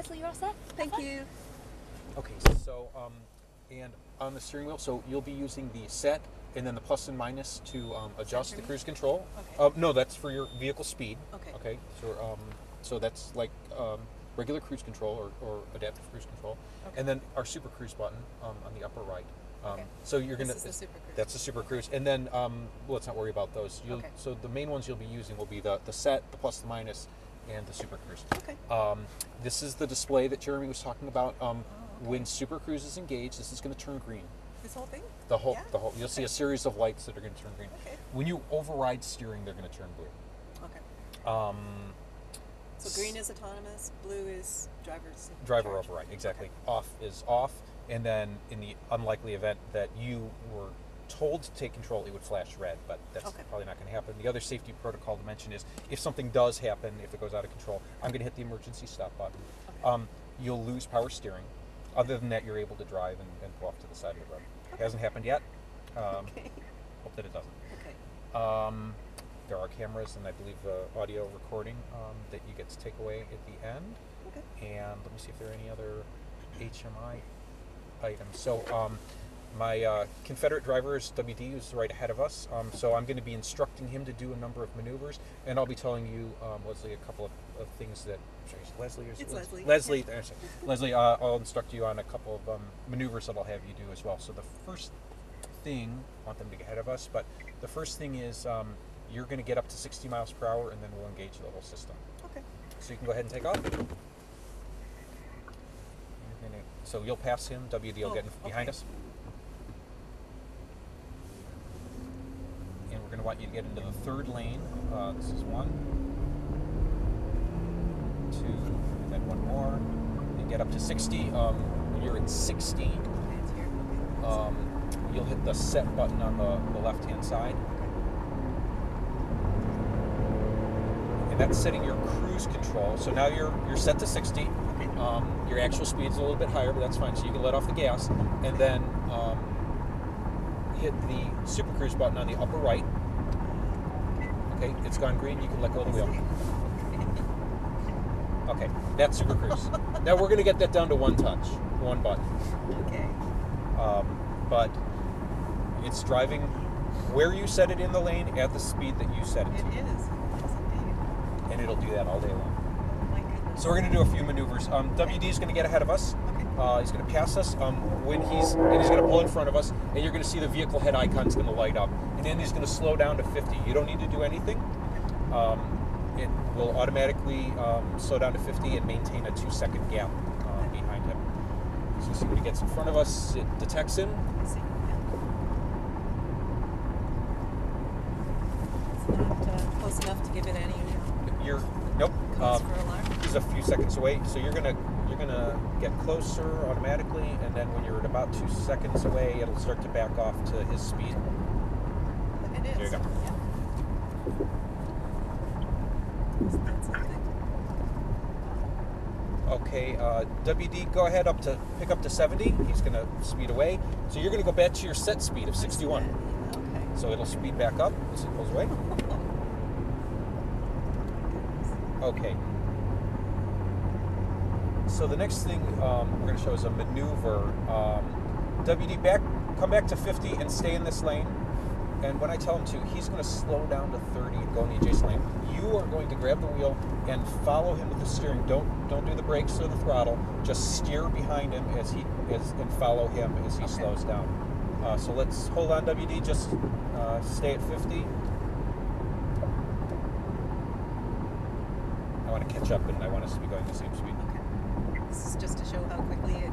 Leslie, you're all set. Thank you. Okay, so um, and on the steering wheel, so you'll be using the set and then the plus and minus to um, adjust the cruise control. Okay. Uh, no, that's for your vehicle speed. Okay. Okay. So um, so that's like um, regular cruise control or, or adaptive cruise control, Okay. and then our super cruise button um, on the upper right. Um, Okay. So you're gonna This is the Super Cruise. that's the super cruise, and then um, well, let's not worry about those. You'll, Okay. So the main ones you'll be using will be the the set, the plus, the minus, and the super cruise. Okay. Um, this is the display that Jeremy was talking about. Um, Oh, okay. When Super Cruise is engaged, this is going to turn green. This whole thing? The whole, Yeah? the whole. You'll see a series of lights that are going to turn green. Okay. When you override steering, they're going to turn blue. Okay. Um, So green is autonomous, blue is driver's driver charge. override, exactly. Okay. Off is off, and then in the unlikely event that you were told to take control, it would flash red, but that's Okay. probably not going to happen. The other safety protocol to mention is if something does happen, if it goes out of control, I'm going to hit the emergency stop button. Okay. Um, you'll lose power steering. Other than that, you're able to drive and, and go off to the side of the road. Okay. Hasn't happened yet. Um. Hope that it doesn't. Okay. Um, there are cameras and I believe uh, audio recording um, that you get to take away at the end. Okay. And let me see if there are any other HMI items. So um, my uh, Confederate driver is WD, who's right ahead of us. Um, so I'm going to be instructing him to do a number of maneuvers, and I'll be telling you, um, Leslie, a couple of, of things that. Sorry, is it Leslie or It's Leslie. Leslie, Yeah. Leslie, uh, I'll instruct you on a couple of um, maneuvers that I'll have you do as well. So the first thing, I want them to get ahead of us, but the first thing is um, you're going to get up to 60 miles per hour, and then we'll engage the whole system. Okay. So you can go ahead and take off. So you'll pass him. WD will Oh, get behind okay. us. You to get into the third lane. Uh, this is one, two, and then one more. You get up to 60. Um, when you're at 60, Okay, it's here. Okay. um, you'll hit the set button on the, the left hand side. And that's setting your cruise control. So now you're you're set to 60. Um, your actual speed's a little bit higher, but that's fine. So you can let off the gas, and then um, hit the Super Cruise button on the upper right. Okay, it's gone green. You can let go of the wheel. Okay, that's Super Cruise. now we're gonna get that down to one touch, one button. Okay. Um, but it's driving where you set it in the lane at the speed that you set it It to, is. Yes, indeed. and it'll do that all day long. Oh. So we're going to do a few maneuvers. Um, WD is going to get ahead of us. Uh, he's going to pass us um, when he's and he's going to pull in front of us, and you're going to see the vehicle head icon's going to light up, and then he's going to slow down to 50. You don't need to do anything. Um, it will automatically um, slow down to 50 and maintain a two-second gap uh, behind him. So you see when he gets in front of us, it detects him. I see. Yeah. It's not uh, close enough to give it any You're nope. Um, alarm. he's a few seconds away, so you're gonna you're gonna get closer automatically, and then when you're at about two seconds away, it'll start to back off to his speed. It is. There you go. Yeah. Isn't that something? Okay, uh, WD, go ahead up to pick up to 70. He's gonna speed away, so you're gonna go back to your set speed of 61. Okay. So it'll speed back up as it pulls away. Okay. So the next thing um, we're going to show is a maneuver. Um, WD, back, come back to 50 and stay in this lane. And when I tell him to, he's going to slow down to 30 and go in the adjacent lane. You are going to grab the wheel and follow him with the steering. Don't don't do the brakes or the throttle. Just steer behind him as he as and follow him as he Okay. slows down. Uh, so let's hold on, WD. Just uh, stay at 50. I want to catch up, and I want us to be going the same speed. Okay. This is just to show how quickly it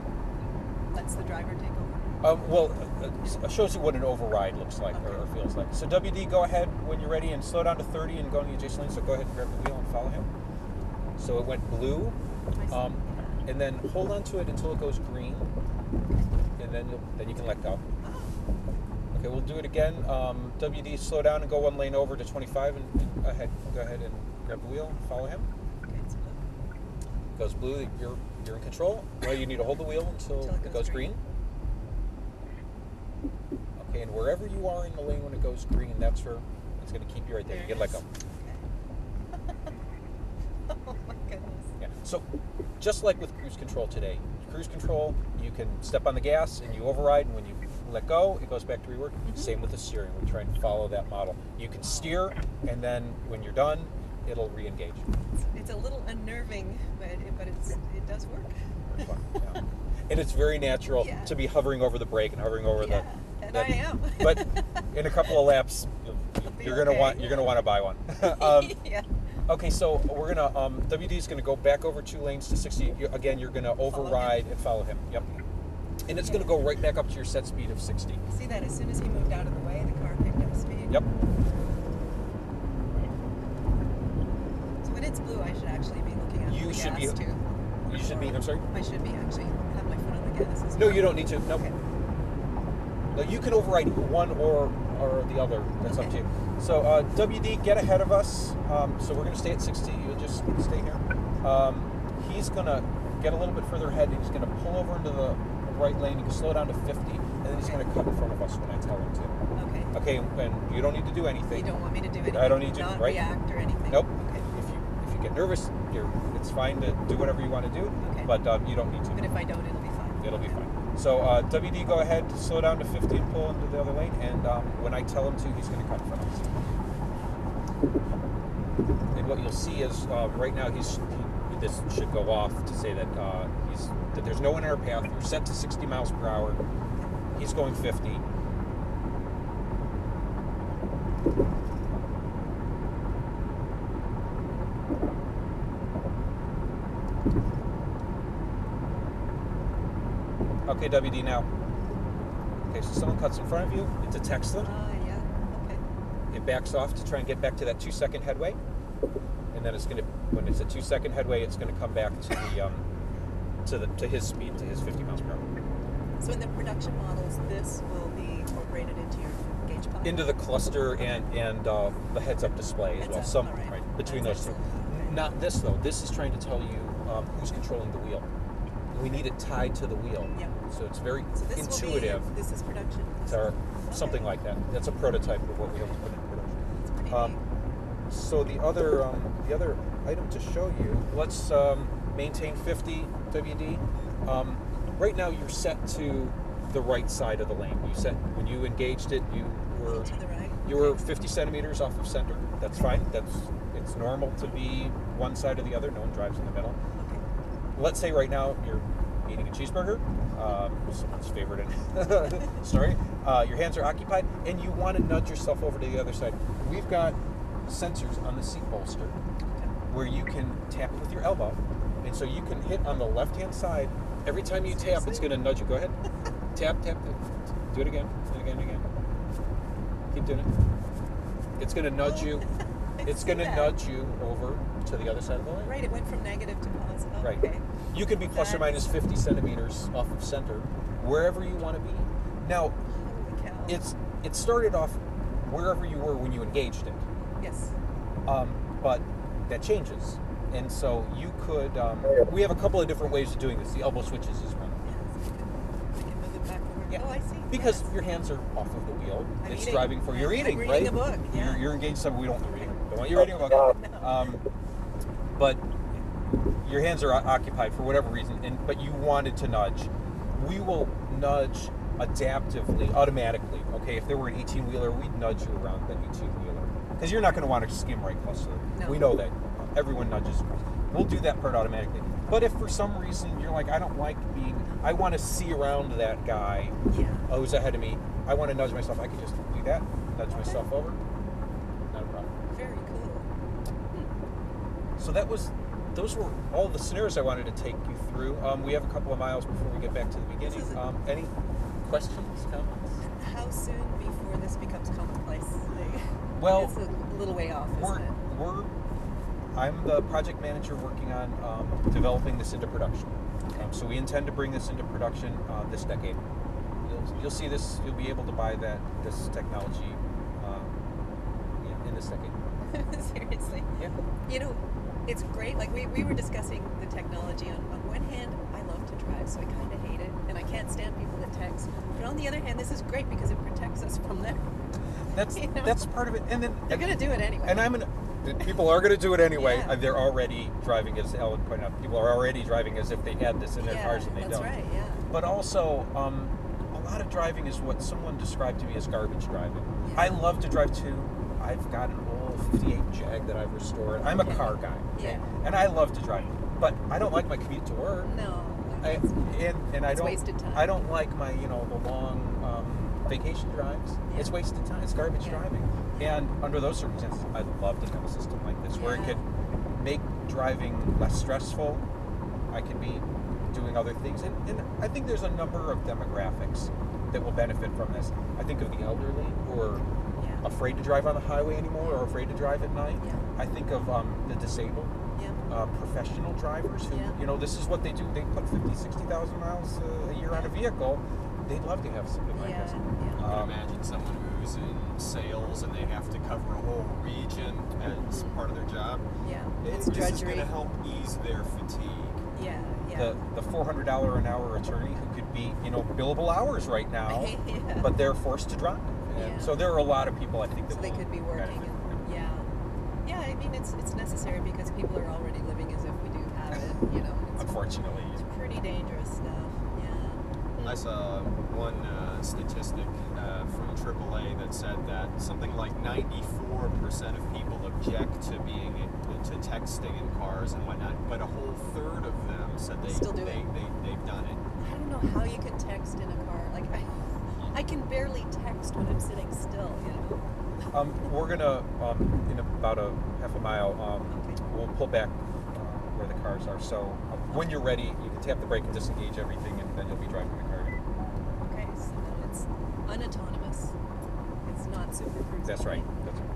lets the driver take over. Um, well, uh, it shows you what an override looks like or, or feels like. So WD, go ahead when you're ready and slow down to 30 and go in the adjacent lane. So go ahead and grab the wheel and follow him. So it went blue, um, and then hold on to it until it goes green, and then you'll then you can let go. Oh, Okay, we'll do it again. Um, WD, slow down and go one lane over to 25 and, and ahead. Go ahead and grab the wheel and follow him. okay, it's blue. Goes blue, you're you're in control. Well, you need to hold the wheel until, Until it goes green. Okay, and wherever you are in the lane when it goes green, that's where it's going to keep you right there. There you get let go. Okay. oh my goodness. Yeah. So just like with cruise control today. Cruise control, you can step on the gas and you override, and when you let go, it goes back to rework. Mhm. Same with the steering. We try and follow that model. You can steer, and then when you're done, it'll re-engage. It's, it's a little unnerving, but it, but it's it does work. Fun, yeah. And it's very natural Yeah. to be hovering over the brake and hovering over yeah, the. and that- I am. but in a couple of laps, you're gonna okay. want you're gonna want to buy one. um, yeah. okay, so we're gonna um, WD is gonna go back over two lanes to 60. You, again, you're gonna override and follow him. Yep. And it's gonna go right back up to your set speed of 60. See that as soon as he moved out of the way, the car picked up speed. Yep. So when it's blue, I should actually be looking at You the should be- too. You should be. I'm sorry. I should be actually have my foot on the gas. As No, you don't need to. Nope. Okay. No, you can override one or or the other. That's up to you. So uh, WD, get ahead of us. Um, so we're gonna stay at 60. You'll just stay here. Um, he's gonna get a little bit further ahead. and He's gonna pull over into the right lane. You can slow down to 50, and then he's Okay. gonna cut in front of us when I tell him to. Okay. Okay, and you don't need to do anything. You don't want me to do anything. I don't need you, Not right? react or anything. Nope. Okay. If you if you get nervous, you're, it's fine to do whatever you want to do, Okay. but um, you don't need to. But if I don't, it'll be fine. It'll be fine. So uh, WD, go ahead, slow down to 50 and pull into the other lane. And um, when I tell him to, he's going to cut in front of us. And what you'll see is uh, right now he's he, this should go off to say that uh, he's that there's no one in our path. We're set to 60 miles per hour. He's going 50. Okay, WD now. Okay, so someone cuts in front of you. It detects them. Ah, yeah. Okay. It backs off to try and get back to that two second headway, and then it's going to when it's a two second headway, it's going to come back to the um, to the to his speed, to his 50 miles per hour, So in the production models, this will be incorporated into your gauge pod. into the cluster and and uh, the heads up display as Heads well. up, Some right. right between That's those two. Not this though. This is trying to tell you um, who's controlling the wheel. We need it tied to the wheel. Yep. So it's very So this intuitive. Be, this is production. It's our, Okay. something like that. That's a prototype of what we hope to put in production. Um. So the other um, the other item to show you, let's um, maintain 50 WD. Um, right now you're set to the right side of the lane. You set when you engaged it, you were to the right. you were 50 centimeters off of center. That's fine. That's it's normal to be one side or the other. No one drives in the middle. Let's say right now you're eating a cheeseburger, um, someone's favorite in story. Uh, your hands are occupied, and you want to nudge yourself over to the other side. We've got sensors on the seat bolster where you can tap with your elbow, and so you can hit on the left-hand side. Every time you tap, it's going to nudge you. Go ahead, tap, tap, tap. Do it again, and again, and again. Keep doing it. It's going to nudge you. It's going to nudge you over to the other side of the lane. Right, it went from negative to positive. Right. Okay. You could be plus or minus is- 50 centimeters off of center, wherever you want to be. Now, it's it started off wherever you were when you engaged it, yes. um, but that changes. And so you could. Um, we have a couple of different ways of doing this. The elbow switches is one. Yes. I can move it back over. Yeah. Oh, I see. Because yes. your hands are off of the wheel. I'm it's eating. driving for you're I'm eating, reading right? a book, yeah. You're, you're engaged. Some we don't reading. Don't want you reading a book. Um, but your hands are occupied for whatever reason, and but you wanted to nudge. We will nudge adaptively, automatically. Okay, if there were an 18 wheeler, we'd nudge you around the 18 wheeler because you're not going to want to skim right close to it. No. We know that. Everyone nudges. We'll do that part automatically. But if for some reason you're like, I don't like being, I want to see around that guy Yeah. who's ahead of me, I want to nudge myself. I can just do that, nudge myself over. Not a problem. Very cool. So that was, those were all the scenarios I wanted to take you through. Um, we have a couple of miles before we get back to the beginning. Um, any questions, comments? How soon before this becomes commonplace? Well, it's a little way off, We're, isn't it? we're, I'm the project manager working on um, developing this into production. Um, so we intend to bring this into production uh, this decade. You'll, you'll see this. You'll be able to buy that this technology uh, yeah, in this decade. Seriously. Yeah. You know, it's great. Like we, we were discussing the technology. On, on one hand, I love to drive, so I kind of hate it, and I can't stand people that text. But on the other hand, this is great because it protects us from that. That's You know? that's part of it. And then They're gonna do it anyway. And I'm people are going to do it anyway. Yeah. They're already driving, as Ellen pointed out. People are already driving as if they had this in their yeah, cars and they that's don't. That's right. Yeah. But also, um, a lot of driving is what someone described to me as garbage driving. Yeah. I love to drive too. I've got an old 58 Jag that I've restored. I'm a car guy. Yeah. And I love to drive. But I don't like my commute to work. No. I, and and I don't wasted time. I don't like my you know the long um, vacation drives. Yeah. It's wasted time. It's garbage Yeah. driving. And under those circumstances, I'd love to have a system like this where it could make driving less stressful. I could be doing other things, and, and I think there's a number of demographics that will benefit from this. I think of the elderly or Yeah. Afraid to drive on the highway anymore or afraid to drive at night. Yeah. I think of um, the disabled Yeah. uh, professional drivers who, Yeah. you know, this is what they do. They put 50, 60,000 miles uh, a year on a vehicle. They'd love to have something like Yeah. this. Yeah. Um, imagine someone who's in sales and they have to cover a whole region as Mhm. part of their job. Yeah. It- It's this is drudgery. going to help ease their fatigue. Yeah. Yeah. The, the $400 an hour attorney who could be, you know, billable hours right now, Yeah. but they're forced to drive. And Yeah. so there are a lot of people I think that so they could be working. And, yeah. Yeah. I mean, it's it's necessary because people are already living as if we do have it. You know. It's, Unfortunately. It's pretty dangerous stuff. Yeah. I saw one uh, statistic uh, from AAA that said that something like 94% of people object to being to texting in cars and whatnot, but a whole third of them said they Still do they, it. they they've done it. I don't know how you can text in a car. Like I, I can barely text when I'm sitting still. You know. Um, we're gonna um, in about a half a mile. Um, We'll pull back uh, where the cars are. So uh, when you're ready, you can tap the brake and disengage everything, and then you'll be driving the car. Okay. So then it's unautonomous. It's not super cruise. That's right. That's right.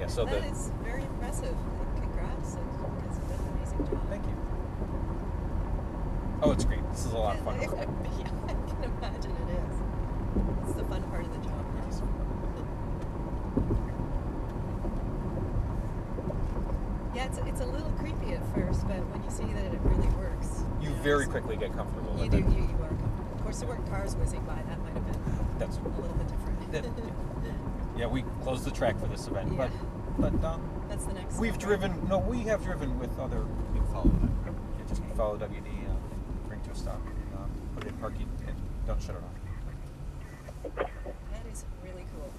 Yeah. So that the is very impressive. Congrats. You guys have done an amazing job. thank you. Oh, it's great. This is a lot of fun. Yeah, I can imagine it is. It's the fun part of the job. first, but when you see that it really works, you, you know, very quickly get comfortable. You do. It. You, you are. Of course, there weren't cars whizzing by. That might have been. That's a little bit different. That, yeah, we closed the track for this event, yeah. but but um, that's the next. We've driven. No, we have driven with other. You follow that. You just okay. follow WD, uh, bring to a stop, uh, put it in parking, and don't shut it off. That is really cool.